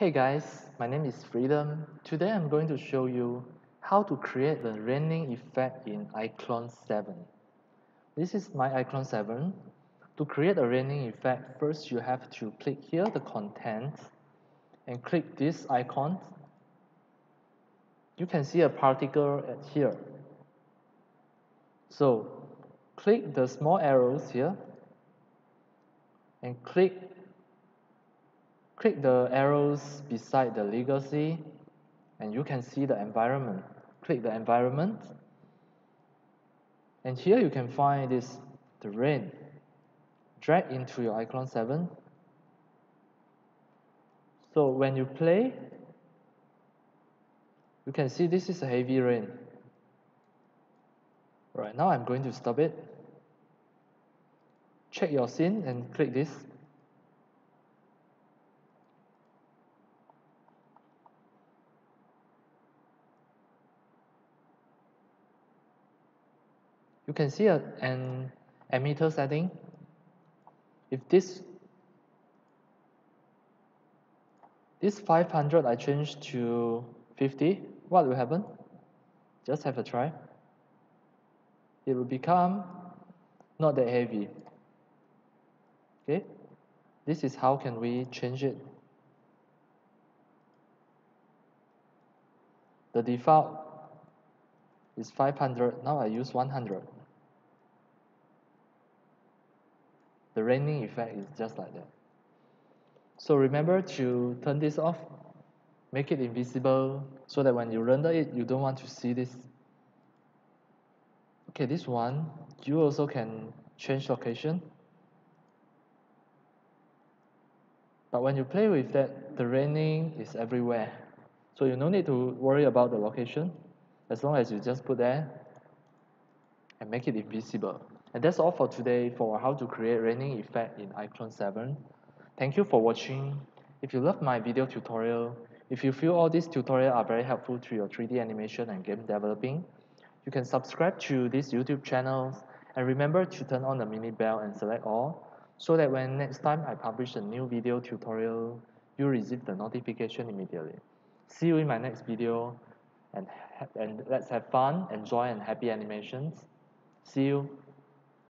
Hey guys, my name is Freedom. Today I'm going to show you how to create the raining effect in iClone 7. This is my iClone 7. To create a raining effect, first you have to click here, the content, and click this icon. You can see a particle at here. So click the small arrows here and click Click the arrows beside the legacy and you can see the environment. Click the environment and here you can find this the rain. Drag into your iClone 7. So when you play, you can see this is a heavy rain. Right now I'm going to stop it. Check your scene and click this. You can see a, an emitter setting. If this this 500 I change to 50, what will happen? Just have a try. It will become not that heavy. Okay, this is how can we change it. The default is 500, now I use 100. The raining effect is just like that. So remember to turn this off, make it invisible so that when you render it, you don't want to see this. Okay, this one, you also can change location. But when you play with that, the raining is everywhere. So you no need to worry about the location as long as you just put there and make it invisible. And that's all for today for how to create raining effect in iClone 7. Thank you for watching. If you love my video tutorial, if you feel all these tutorials are very helpful to your 3D animation and game developing, you can subscribe to this YouTube channel and remember to turn on the mini bell and select all so that when next time I publish a new video tutorial, you receive the notification immediately. See you in my next video and, and let's have fun, enjoy and happy animations. See you.